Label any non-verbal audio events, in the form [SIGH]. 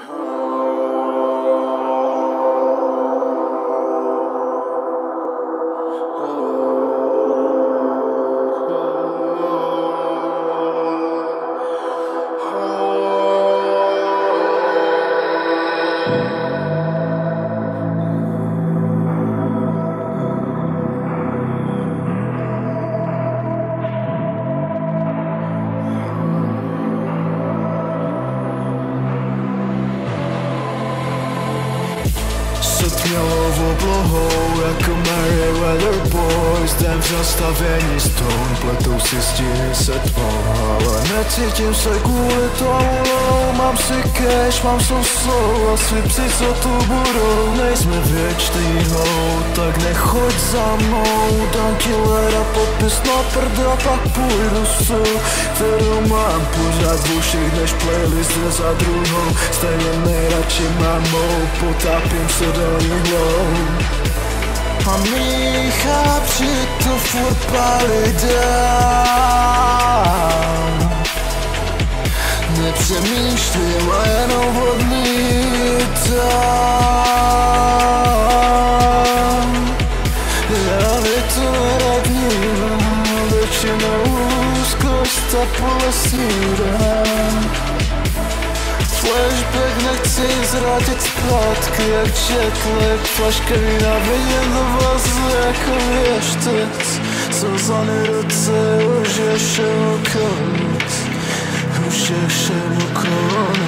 Oh. [LAUGHS] znowu blochą Mary Weather Boys. Ten wrzasta w stąd Pletą się z 10 dwóch Necítím se kvůli tomu Mám si cash, mám sousou a si psi, co tu budou Nejsme věčný hou, tak nechoď za mnou. Dám killera popis na prd a pak půjdu su Kterou mám pořád v uších než playlist za druhou. Stejně nejradši mám mou, potápím se do ní a míchá při to furt pálí dál Nepřemýšlím a jenom odmítám Já to nerad vnímám Většinou úzkost a pole snídám Flashback nechci zrátit zpátky jak jetlag Flaška vína vidět do vás jako věštec Slzany ruce už je všemu konec Už je všemu konec